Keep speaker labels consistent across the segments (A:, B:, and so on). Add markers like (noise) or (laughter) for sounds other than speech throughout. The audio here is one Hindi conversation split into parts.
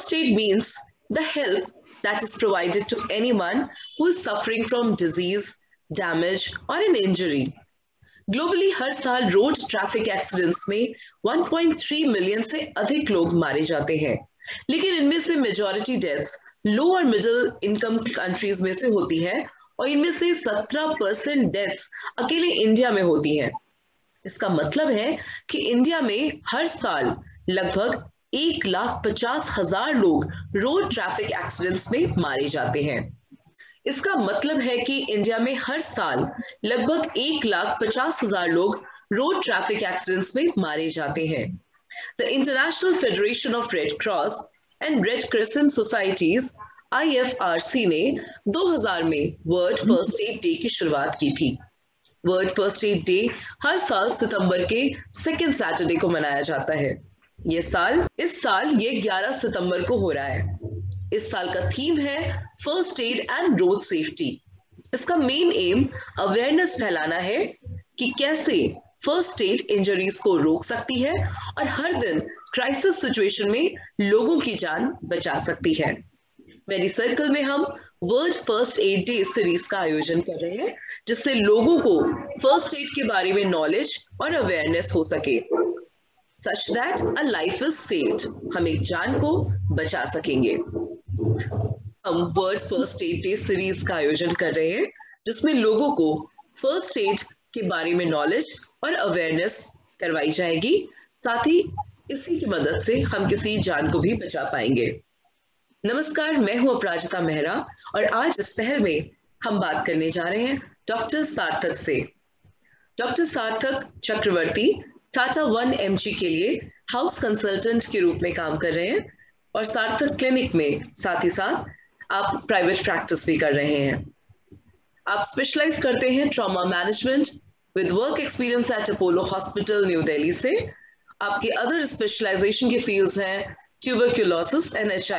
A: First aid means the help that is provided to anyone who is suffering from disease, damage, or an injury. Globally हर साल रोड ट्रैफ़िक एक्सीडेंट्स में 1.3 मिलियन से अधिक लोग मारे जाते हैं लेकिन इनमें से मेजॉरिटी डेथ्स लो और मिडिल इनकम कंट्रीज़ में से होती है और इनमें से 17 परसेंट डेथ्स अकेले इंडिया में होती हैं इसका मतलब है कि इंडिया में हर साल लगभग एक लाख पचास हज़ार लोग रोड ट्रैफ़िक एक्सीडेंट्स में मारे जाते हैं। इसका मतलब है कि इंडिया में हर साल लगभग एक लाख पचास हज़ार लोग रोड ट्रैफ़िक एक्सीडेंट्स में मारे जाते हैं। The international federation of red cross and red crescent societies IFRC ने 2000 में वर्ल्ड फ़र्स्ट एड डे की शुरुआत की थी। वर्ल्ड फ़र्स्ट एड डे हर साल सितंबर के सेकेंड सैटरडे को मनाया जाता है। ये साल, इस साल ये 11 सितंबर को हो रहा है। इस साल का थीम है first aid and road safety इसका मेन एम अवेयरनेस फैलाना है कि कैसे फ़र्स्ट एड इंजरीज को रोक सकती है और हर दिन क्राइसिस सिचुएशन में लोगों की जान बचा सकती है। मेरी सर्कल में हम world first aid day series का आयोजन कर रहे हैं, जिससे लोगों को फ़र्स्ट एड के बारे में नॉलेज और अवेयरनेस हो सके। Such that a life is saved हम एक जान को बचा सकेंगे। हम world first aid day series का आयोजन कर रहे हैं, जिसमें लोगों को फ़र्स्ट एड के बारे में नॉलेज और अवेयरनेस करवाई जाएगी। साथ ही इसी की मदद से हम किसी जान को भी बचा पाएँगे। नमस्कार, मैं हूँ अपराजिता मेहरा और आज इस पहल में हम बात करने जा रहे हैं डॉक्टर सार्थक से। डॉक्टर सार्थक चक्रवर्ती टाटा वन एम के लिए हाउस कंसल्टेंट के रूप में काम कर रहे हैं और सार्थक क्लिनिक में साथ ही साथ आप प्राइवेट प्रैक्टिस भी कर रहे हैं। आप स्पेशलाइज करते हैं trauma management with work experience at Apollo hospital New Delhi से। आपके अदर स्पेशलाइजेशन के फील्ड्स हैं ट्यूबरक्यूलोसिस एंड एच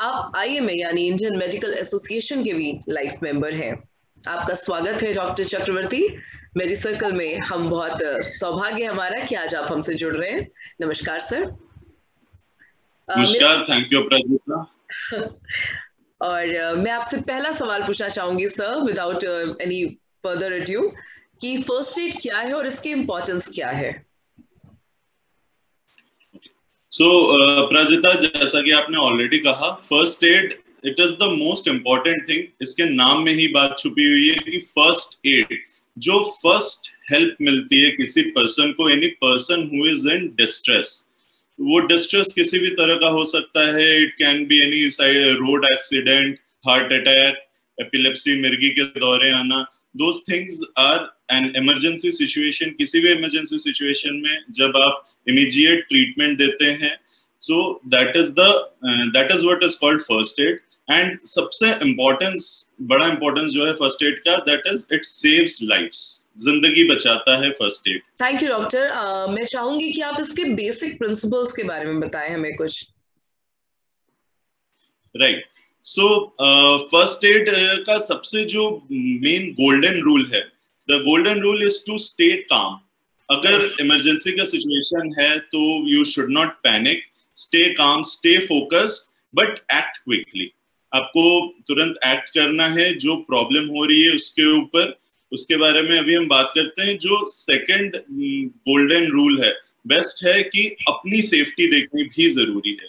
A: आप आई यानी इंडियन मेडिकल एसोसिएशन के भी लाइफ मेंबर हैं। आपका स्वागत है डॉक्टर चक्रवर्ती। मेरी सर्कल में हम बहुत सौभाग्य हमारा कि आज आप हमसे जुड़ रहे हैं। नमस्कार सर
B: नमस्कार थैंक यू (laughs)
A: और मैं आपसे पहला सवाल पूछना चाहूँगी sir without any further adieu कि फ़र्स्ट एड क्या है और इसकी इम्पोर्टेंस क्या है?
B: सो so, uh, प्रजिता जैसा कि आपने ऑलरेडी कहा first aid it is the most important thing इसके नाम में ही बात छुपी हुई है कि फ़र्स्ट एड जो फ़र्स्ट हेल्प मिलती है किसी पर्सन को any person who is in distress वो डिस्ट्रेस किसी भी तरह का हो सकता है। It can be any side road accident heart attack epilepsy मिर्गी के दौरे आना। Those things are an emergency situation किसी भी इमरजेंसी सिचुएशन में जब आप इमीडिएट ट्रीटमेंट देते हैं so that is the that is what is called first aid and सबसे इम्पोर्टेंस बड़ा इम्पोर्टेंस जो है फ़र्स्ट एड का that is it saves lifes ज़िंदगी बचाता है first aid
A: thank you doctor मैं चाहूँगी कि आप इसके बेसिक प्रिंसिपल्स के बारे में बताएँ हमें कुछ।
B: राइट सो फ़र्स्ट एड का सबसे जो मेन गोल्डन रूल है the golden rule is to stay calm अगर इमरजेंसी का सिचुएशन है तो you should not panic stay calm stay focused but act quickly आपको तुरंत एक्ट करना है जो प्रॉब्लम हो रही है उसके ऊपर। उसके बारे में अभी हम बात करते हैं जो सेकंड गोल्डन रूल है। बेस्ट है कि अपनी सेफ्टी देखनी भी ज़रूरी है।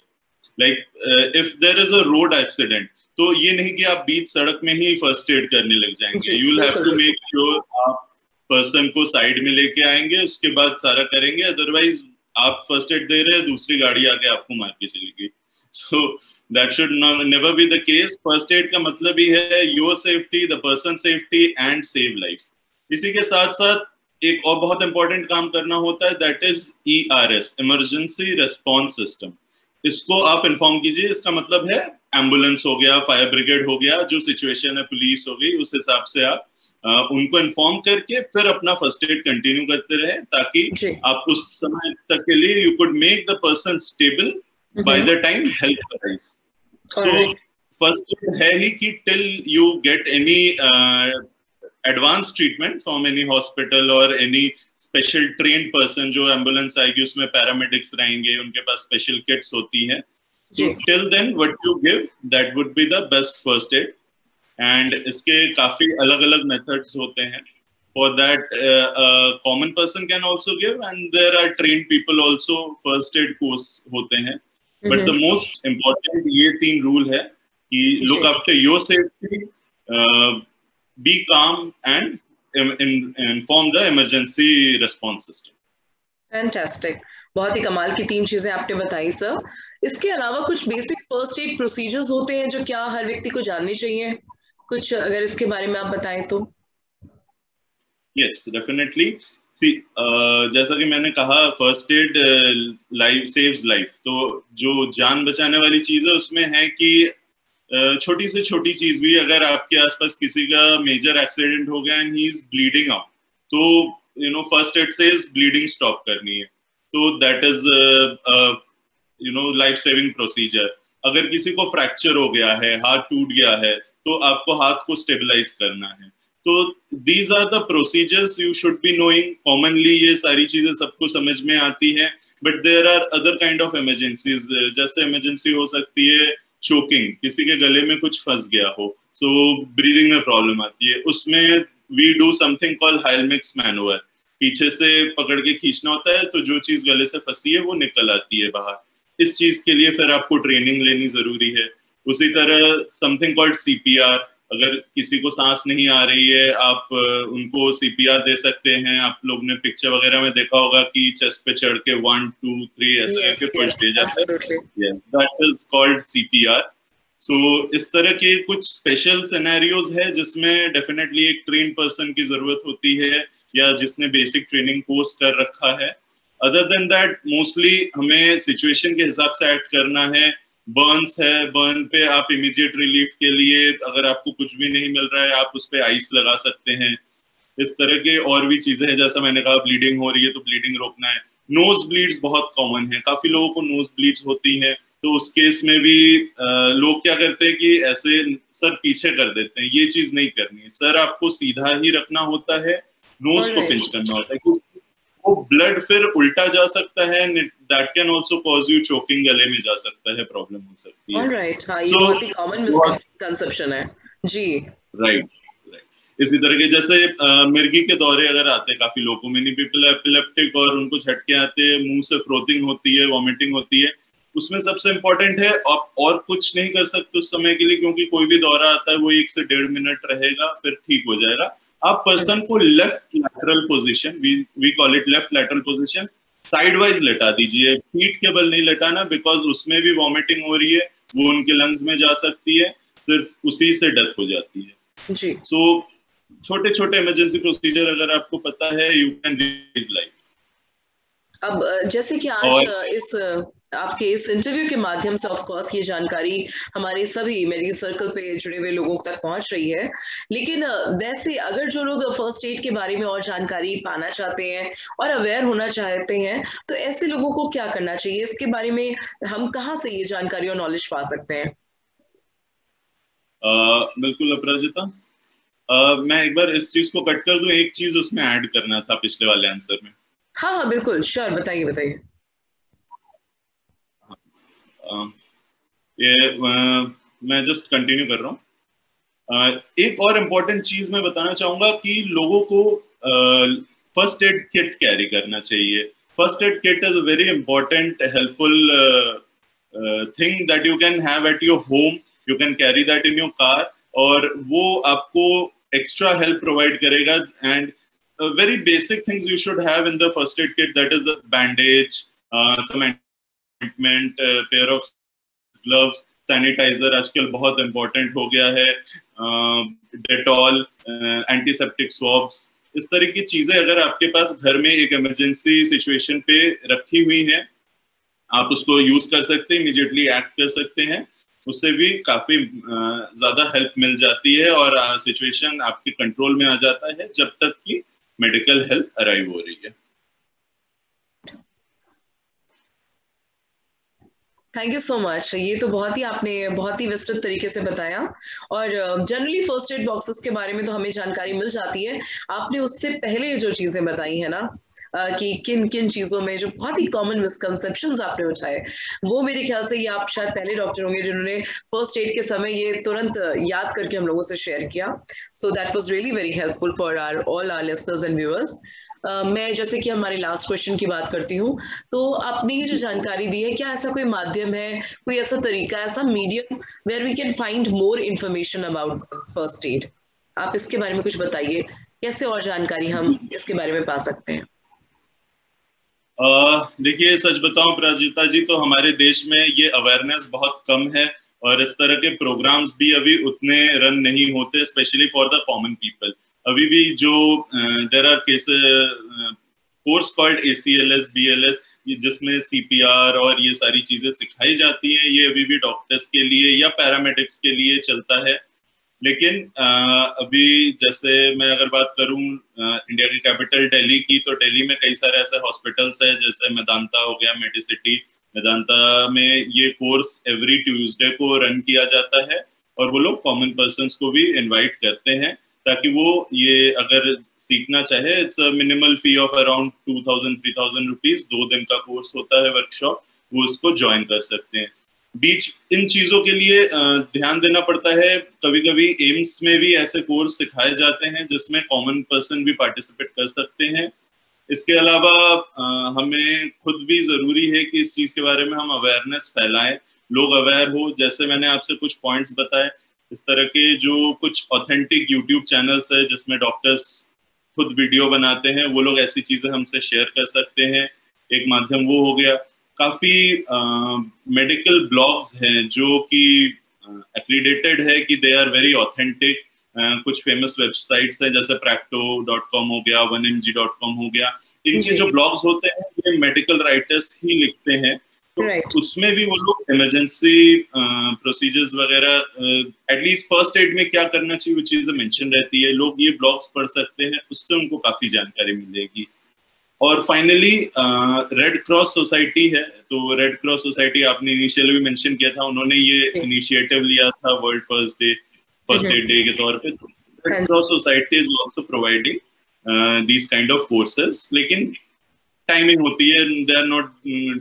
B: Like if there is a road accident तो ये नहीं कि आप बीच सड़क में ही फ़र्स्ट एड करने लग जाएँगे। You have to make sure आप पर्सन को साइड में लेके आएँगे उसके बाद सारा करेंगे। अदरवाइज़ आप फ़र्स्ट एड दे रहे हैं दूसरी गाड़ी आके आपको मार के चलेगी। So that should never be the case first aid का मतलब ही है your safety the person safety and save life इसी के साथ साथ एक और बहुत इंपॉर्टेंट काम करना होता है that is E R S emergency response system इसको आप इन्फॉर्म कीजिए इसका मतलब है एंबुलेंस हो गया फायर ब्रिगेड हो गया जो सिचुएशन है पुलिस हो गई उस हिसाब से आप आ, उनको इन्फॉर्म करके फिर अपना फ़र्स्ट एड कंटिन्यू करते रहे ताकि आप उस समय तक के लिए you could make the person stable by the time help arise first है ही कि till you get any advance treatment from any hospital और एनी स्पेशल ट्रेन पर्सन जो एंबुलेंस आएगी उसमें पैरामेडिक्स रहेंगे उनके पास स्पेशल किट्स होती है। So till then what you give that would be the best first aid and इसके काफ़ी अलग अलग मेथड होते हैं। For that common person can also give and there are train people also first aid course होते हैं।
A: बट
B: द मोस्ट इम्पोर्टेंट ये तीन रूल है कि look after your safety be calm and inform the emergency response system
A: fantastic बहुत ही कमाल की तीन चीज़ें आपने बताई सर इसके अलावा कुछ बेसिक फ़र्स्ट एड प्रोसीजर्स होते हैं जो क्या हर व्यक्ति को जाननी चाहिए? कुछ अगर इसके बारे में आप बताएँ तो।
B: यस डेफिनेटली See, uh, जैसा कि मैंने कहा first aid life saves life तो जो जान बचाने वाली चीज़ है उसमें है कि uh, छोटी से छोटी चीज़ भी अगर आपके आसपास किसी का मेजर एक्सीडेंट हो गया and he is bleeding out तो यू नो फ़र्स्ट एड से ब्लीडिंग स्टॉप करनी है. तो that is you know life saving procedure अगर किसी को फ्रैक्चर हो गया है हाथ टूट गया है तो आपको हाथ को स्टेबलाइज करना है. तो these are the procedures you should be knowing commonly ये सारी चीज़ें सबको समझ में आती है but there are other kind of emergencies जैसे इमरजेंसी हो सकती है चोकिंग किसी के गले में कुछ फंस गया हो सो so, ब्रीदिंग में प्रॉब्लम आती है। उसमें we do something call Heimlich manoeuvre पीछे से पकड़ के खींचना होता है तो जो चीज़ गले से फंसी है वो निकल आती है बाहर। इस चीज़ के लिए फिर आपको ट्रेनिंग लेनी ज़रूरी है। उसी तरह समथिंग कॉल्ड सीपीआर अगर किसी को सांस नहीं आ रही है आप उनको सीपीआर दे सकते हैं। आप लोग ने पिक्चर वगैरह में देखा होगा कि चेस्ट पे चढ़ के वन टू थ्री ऐसे करके पुश जाता है। कॉल्ड सीपीआर सो इस तरह के कुछ स्पेशल सिनेरियोज है जिसमें डेफिनेटली एक ट्रेन पर्सन की ज़रूरत होती है या जिसने बेसिक ट्रेनिंग कोर्स कर रखा है। अदर देन दैट मोस्टली हमें सिचुएशन के हिसाब से एक्ट करना है। बर्न्स है बर्न पे आप इमीडिएट रिलीफ के लिए अगर आपको कुछ भी नहीं मिल रहा है आप उस पर आइस लगा सकते हैं। इस तरह के और भी चीज़ें हैं जैसा मैंने कहा ब्लीडिंग हो रही है तो ब्लीडिंग रोकना है। नोज़ ब्लीड्स बहुत कॉमन है। काफ़ी लोगों को नोज़ ब्लीड्स होती हैं तो उस केस में भी आ, लोग क्या करते हैं कि ऐसे सर पीछे कर देते हैं। ये चीज़ नहीं करनी है। सर आपको सीधा ही रखना होता है नोज़ को पिंच करना होता है। वो ब्लड फिर उल्टा जा सकता है that can also cause you choking गले में जा सकता है प्रॉब्लम हो सकती है।
A: ऑलराइट हाँ ये बहुत ही कॉमन मिसकंसेप्शन है। जी।
B: राइट राइट इसी तरह के जैसे मिर्गी के दौरे अगर आते हैं काफ़ी लोगों में नहीं पीपल एपिलेप्टिक और उनको झटके आते हैं मुँह से फ्रोथिंग होती है वॉमिटिंग होती है उसमें सबसे इम्पोर्टेंट है आप और कुछ नहीं कर सकते उस समय के लिए क्योंकि कोई भी दौरा आता है वो एक से डेढ़ मिनट रहेगा फिर ठीक हो जाएगा। आप पर्सन को left lateral position we we call it left lateral position side wise लेटा दीजिए पीठ के बल नहीं लेटाना बिकॉज़ उसमें भी वॉमिटिंग हो रही है वो उनके लंग्स में जा सकती है सिर्फ़ उसी से डेथ हो जाती है
A: जी
B: सो छोटे छोटे इमरजेंसी प्रोसीजर अगर आपको पता है यू कैन लिव लाइफ
A: अब जैसे कि आज
B: और-
A: इस आपके इस इंटरव्यू के माध्यम से ऑफ़ कोर्स ये जानकारी हमारे सभी मेडिकल सर्कल पे जुड़े हुए लोगों तक पहुँच रही है। लेकिन वैसे अगर जो लोग फ़र्स्ट एड के बारे में और जानकारी पाना चाहते हैं और अवेयर होना चाहते हैं तो ऐसे लोगों को क्या करना चाहिए? इसके बारे में हम कहाँ से ये जानकारी और नॉलेज पा सकते हैं?
B: बिल्कुल अपराजिता। मैं एक बार इस चीज़ को कट कर दूँ एक चीज़ उसमें ऐड करना था पिछले वाले आंसर में।
A: हाँ हाँ बिल्कुल। श्योर बताइए बताइए।
B: ये अ, मैं जस्ट कंटिन्यू कर रहा हूँ. अ, एक और इम्पोर्टेंट चीज़ मैं बताना चाहूँगा कि लोगों को फ़र्स्ट एड किट कैरी करना चाहिए. First aid kit is a very important helpful thing that you can have at your home you can carry that in your car और वो आपको एक्स्ट्रा हेल्प प्रोवाइड करेगा and very basic things you should have in the first aid kit that is the bandage uh, uh, pair of gloves sanitizer आजकल बहुत इंपॉर्टेंट हो गया है डेटॉल एंटीसेप्टिक स्वॉब्स इस तरह की चीज़ें अगर आपके पास घर में एक इमरजेंसी सिचुएशन पे रखी हुई है आप उसको यूज़ कर सकते हैं इमिजिएटली एक्ट कर सकते हैं उससे भी काफ़ी ज़्यादा हेल्प मिल जाती है और सिचुएशन आपके कंट्रोल में आ जाता है जब तक कि मेडिकल हेल्प अराइव हो रही है।
A: थैंक यू सो मच ये तो बहुत ही आपने बहुत ही विस्तृत तरीके से बताया। और जनरली फ़र्स्ट एड बॉक्सेस के बारे में तो हमें जानकारी मिल जाती है। आपने उससे पहले जो चीज़ें बताई है ना कि किन किन चीज़ों में जो बहुत ही कॉमन मिसकंसेप्शन आपने उठाए। वो मेरे ख्याल से ये आप शायद पहले डॉक्टर होंगे जिन्होंने फ़र्स्ट एड के समय ये तुरंत याद करके हम लोगों से शेयर किया। So that was really very helpful for our all our listeners and viewers Uh, मैं जैसे कि हमारे लास्ट क्वेश्चन की बात करती हूँ तो आपने ये जो जानकारी दी है क्या ऐसा कोई माध्यम है कोई ऐसा तरीका ऐसा medium where we can find more information about first aid आप इसके बारे में कुछ बताइए कैसे और जानकारी हम इसके बारे में पा सकते हैं?
B: देखिए, सच बताऊँ प्राजिता जी तो हमारे देश में ये अवेयरनेस बहुत कम है और इस तरह के प्रोग्राम्स भी अभी उतने रन नहीं होते specially for the common people अभी भी जो there are case course called A C L S B L S जिसमें सी पी आर और ये सारी चीज़ें सिखाई जाती हैं, ये अभी भी डॉक्टर्स के लिए या पैरामेडिक्स के लिए चलता है। लेकिन अभी जैसे मैं अगर बात करूँ इंडिया की कैपिटल दिल्ली की तो दिल्ली में कई सारे ऐसे हॉस्पिटल्स है, जैसे मेदांता हो गया, मेडिसिटी। मेदांता में ये कोर्स एवरी ट्यूसडे को रन किया जाता है और वो लोग कॉमन पर्सन को भी इनवाइट करते हैं ताकि वो ये अगर सीखना चाहे it's minimal fee of around two thousand three thousand rupees दो दिन का कोर्स होता है वर्कशॉप वो उसको ज्वाइन कर सकते हैं। बीच इन चीज़ों के लिए ध्यान देना पड़ता है। कभी कभी एम्स में भी ऐसे कोर्स सिखाए जाते हैं, जिसमें कॉमन पर्सन भी पार्टिसिपेट कर सकते हैं। इसके अलावा हमें खुद भी ज़रूरी है कि इस चीज़ के बारे में हम अवेयरनेस फैलाएँ। लोग अवेयर हो, जैसे मैंने आपसे कुछ पॉइंट्स बताए, इस तरह के जो कुछ ऑथेंटिक यूट्यूब चैनल्स है, जिसमें डॉक्टर्स खुद वीडियो बनाते हैं, वो लोग ऐसी चीज़ें हमसे शेयर कर सकते हैं। एक माध्यम वो हो गया। काफ़ी मेडिकल ब्लॉग्स हैं जो कि एक्रीडेटेड है कि दे आर वेरी ऑथेंटिक कुछ फ़ेमस वेबसाइट्स हैं जैसे प्रैक्टो डॉट कॉम हो गया one M G dot com हो गया। इनके जो। ब्लॉग्स होते हैं ये मेडिकल राइटर्स ही लिखते हैं। तो right. उसमें भी वो लोग इमरजेंसी प्रोसीजर्स वगैरह एटलीस्ट फ़र्स्ट एड में क्या करना चाहिए वो चीज़ें मेंशन रहती है। लोग ये ब्लॉग्स पढ़ सकते हैं उससे उनको काफ़ी जानकारी मिलेगी। और फाइनली रेड क्रॉस सोसाइटी है तो रेड क्रॉस सोसाइटी आपने इनिशियली भी मेंशन किया था उन्होंने ये इनिशिएटिव लिया था world first day first aid day के तौर पे। Red cross society is also providing these kind of courses लेकिन टाइमिंग होती है they are not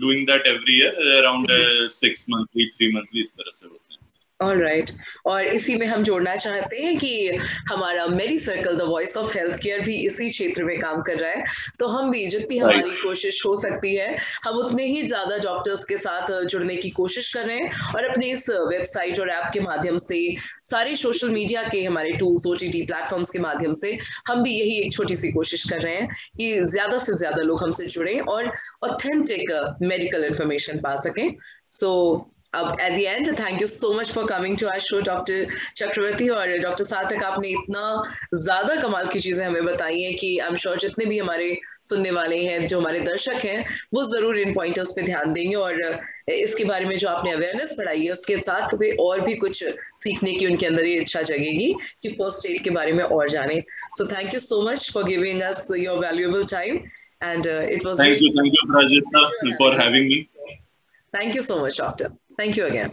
B: doing that every year around six monthly three monthly इस तरह से होते हैं।
A: All right right. और इसी में हम जोड़ना चाहते हैं कि हमारा मेरी circle the voice of health care भी इसी क्षेत्र में काम कर रहा है तो हम भी जितनी हमारी right. कोशिश हो सकती है हम उतने ही ज़्यादा डॉक्टर्स के साथ जुड़ने की कोशिश कर रहे हैं और अपने इस वेबसाइट और ऐप के माध्यम से सारे सोशल मीडिया के हमारे टूल्स ओ टी प्लेटफॉर्म्स के माध्यम से हम भी यही एक छोटी सी कोशिश कर रहे हैं कि ज़्यादा से ज़्यादा लोग हमसे जुड़े और ऑथेंटिक मेडिकल इंफॉर्मेशन पा सकें सो so, अब at the end thank you so much for coming to our show doctor Chakraborty और डॉक्टर सार्थक आपने इतना ज़्यादा कमाल की चीज़ें हमें बताई हैं कि आई एम श्योर जितने भी हमारे सुनने वाले हैं जो हमारे दर्शक हैं वो ज़रूर इन पॉइंटर्स पे ध्यान देंगे। और इसके बारे में जो आपने अवेयरनेस बढ़ाई है उसके साथ वे और भी कुछ सीखने की उनके अंदर ये इच्छा जगेगी कि फ़र्स्ट एड के बारे में और जाने। So thank you so much for giving us your valuable time and it was
B: thank you thank you for having me
A: thank you so much doctor Thank you again.